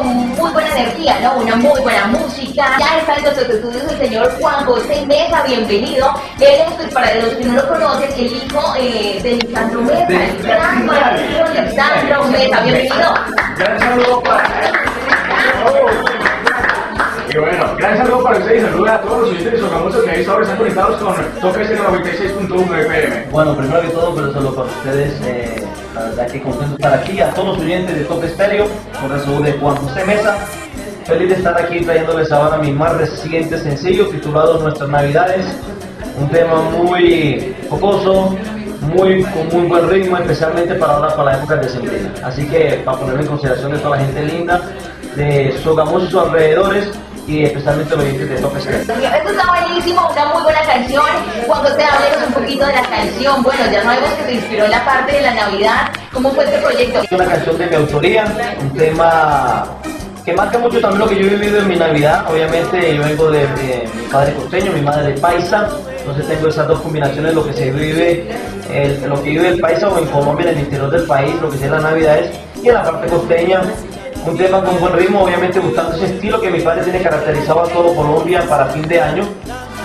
con muy buena energía, ¿no? Una muy buena música. Ya está en nuestros estudios el señor Juan José Mesa, bienvenido. Él es, pues, para los que no lo conocen, el hijo eh, de Lisandro Mesa, el gran maestro Lisandro Mesa, bienvenido. Gran saludo para... Y bueno, gran saludo para ustedes y saludos a todos los oyentes de Sogamoso que ahí ahora están conectados con Toca 96.1 FM. Bueno, primero que todo, pero solo para ustedes, eh, verdad que contento de estar aquí, a todos los oyentes de Top Estéreo, con el de Juan José Mesa. Feliz de estar aquí trayéndoles ahora mi más reciente sencillo titulado Nuestras Navidades. Un tema muy jocoso, muy, con muy buen ritmo, especialmente para ahora, para la época de sembrina. Así que, para ponerlo en consideración de toda la gente linda de Sogamoso y sus alrededores, y especialmente los oyentes de Top Estéreo. Esto está buenísimo, una muy buena canción. Te de la canción, bueno, ya sabemos que se inspiró en la parte de la Navidad. ¿Cómo fue este proyecto? una canción de mi autoría, un tema que marca mucho también lo que yo he vivido en mi Navidad. Obviamente yo vengo de, de mi padre costeño, mi madre paisa, entonces tengo esas dos combinaciones, lo que se vive, lo que vive el paisa o en Colombia, en el interior del país, lo que sea la Navidad es, y en la parte costeña, un tema con buen ritmo, obviamente buscando ese estilo que mi padre tiene caracterizado a todo Colombia para fin de año.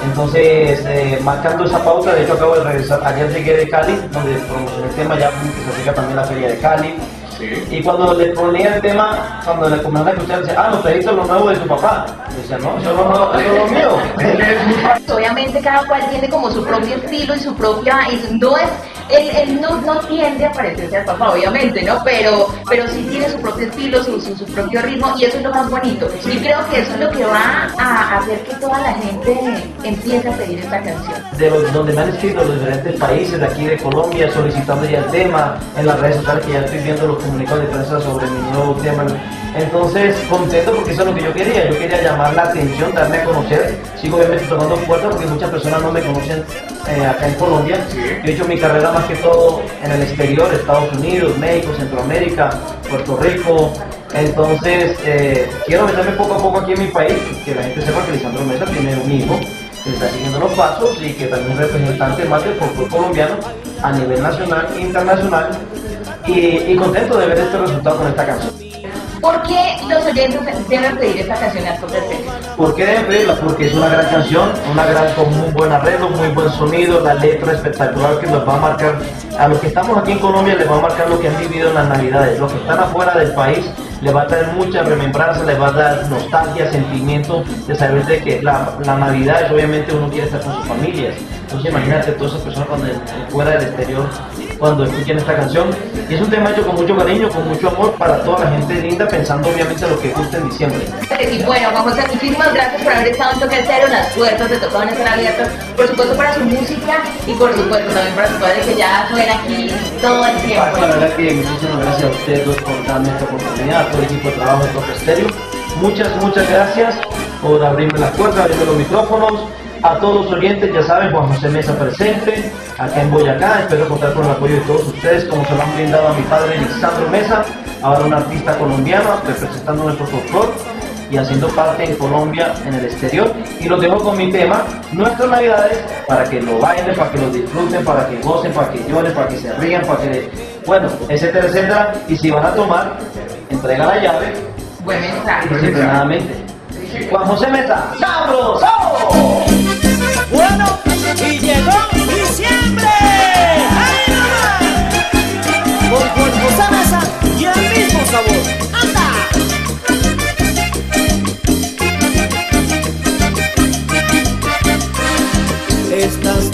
Entonces, eh, marcando esa pauta, de hecho acabo de regresar, ayer llegué de Cali, donde promocioné el tema, ya que se acerca también la feria de Cali. Sí. Y cuando le ponía el tema, cuando le comenzaron a escuchar, decía, ah, nos trajiste lo nuevo de tu papá. Y decía, no, eso no, no, eso es lo mío. Obviamente cada cual tiene como su propio estilo y su propia, y su- no es, él, él no, no tiende a parecerse al papá, obviamente, ¿no? Pero, pero sí tiene su propio estilo, su, su, propio ritmo, y eso es lo más bonito. Y creo que eso es lo que va a hacer que toda la gente empiece a pedir esta canción. De donde me han escrito los diferentes países de aquí de Colombia solicitando ya el tema, en las redes sociales que ya estoy viendo los comunicados de prensa sobre mi nuevo tema. Entonces, contento porque eso es lo que yo quería. Yo quería llamar la atención, darme a conocer. Sigo obviamente tocando puertas porque muchas personas no me conocen eh, acá en Colombia. Yo he hecho mi carrera más que todo en el exterior, Estados Unidos, México, Centroamérica, Puerto Rico. Entonces, eh, quiero meterme poco a poco aquí en mi país, que la gente sepa que Lisandro Mesa tiene un hijo que está siguiendo los pasos y que también es representante más del folclore colombiano a nivel nacional e internacional. Y, y contento de ver este resultado con esta canción. ¿Por qué los oyentes deben pedir esta canción a Estéreo? ¿Por qué deben pedirla? Porque es una gran canción, una gran con muy buen arreglo, muy buen sonido, la letra espectacular que nos va a marcar, a los que estamos aquí en Colombia les va a marcar lo que han vivido en las navidades, los que están afuera del país les va a traer mucha remembranza, les va a dar nostalgia, sentimiento de saber de que la, la navidad es obviamente uno quiere estar con sus familias, entonces imagínate todas esas personas cuando fuera del exterior cuando escuchen esta canción y es un tema hecho con mucho cariño, con mucho amor para toda la gente linda pensando obviamente en lo que gusta en diciembre. Y bueno, Juan José, muchísimas gracias por haber estado en Toque Cero. Las puertas de a estar abiertas, por supuesto, para su música y por supuesto también para su padre que ya suena aquí todo el tiempo. La verdad que muchísimas gracias a ustedes dos por darme esta oportunidad, a todo el equipo de trabajo de Toque Estéreo. Muchas, muchas gracias por abrirme las puertas, abrirme los micrófonos. A todos los oyentes, ya saben, Juan José Mesa presente, acá en Boyacá. Espero contar con el apoyo de todos ustedes, como se lo han brindado a mi padre Lisandro Mesa, ahora un artista colombiano representando nuestro folclore y haciendo parte en Colombia, en el exterior. Y los dejo con mi tema, Nuestras Navidades, para que lo bailen, para que lo disfruten, para que gocen, para que lloren, para que se rían, para que, bueno, etcétera, etcétera. Y si van a tomar, entrega la llave, Buen mensaje. Juan José Mesa, ¡sabroso!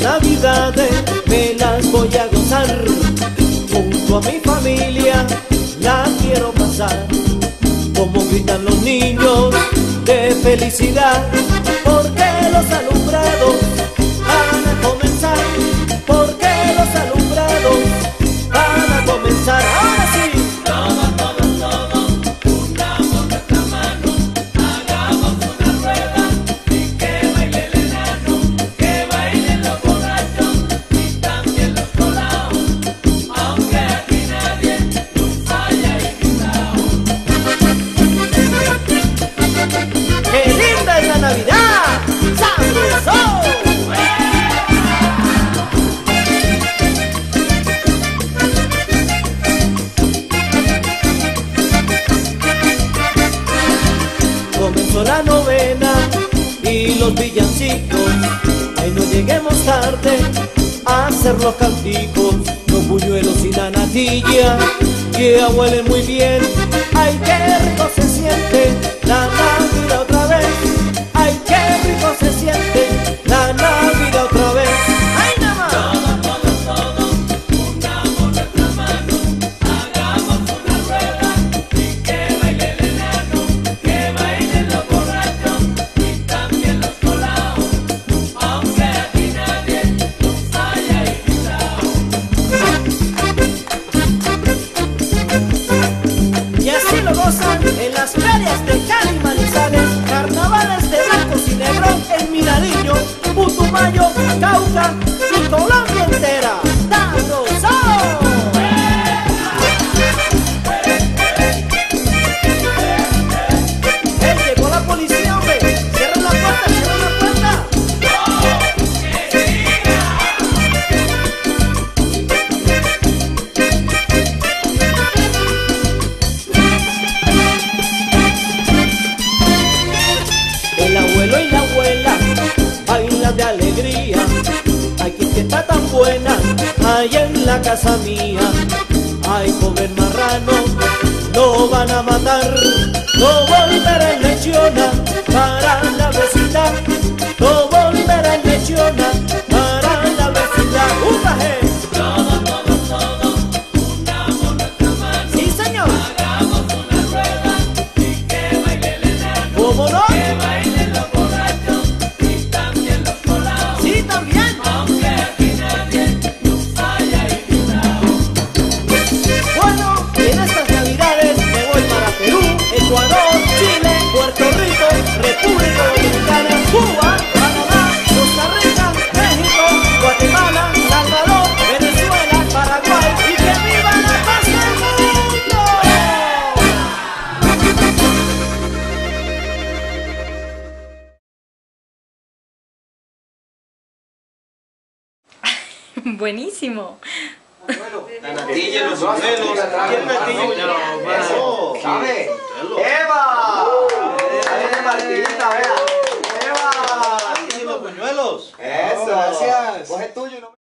Estas navidades me las voy a gozar. Junto a mi familia la quiero pasar. Como gritan los niños de felicidad Porque los alumbrados Ay, no lleguemos tarde a hacer los canticos, los buñuelos y la natilla, que huelen muy bien. Ay, qué rico se siente la Navidad otra vez. Ay, qué rico se siente en Miradillo, Putumayo, Cauca la casa mía. Ay, pobre marrano, lo van a matar. No volverá en lechona para la vecindad. Buenísimo. La natilla, los buñuelos. ¿Quién natilla y buñuelos? Eso. ¿Sabe? ¡Eva! Vea. ¡Eva! Los buñuelos. Eso, gracias. Coge tuyo y no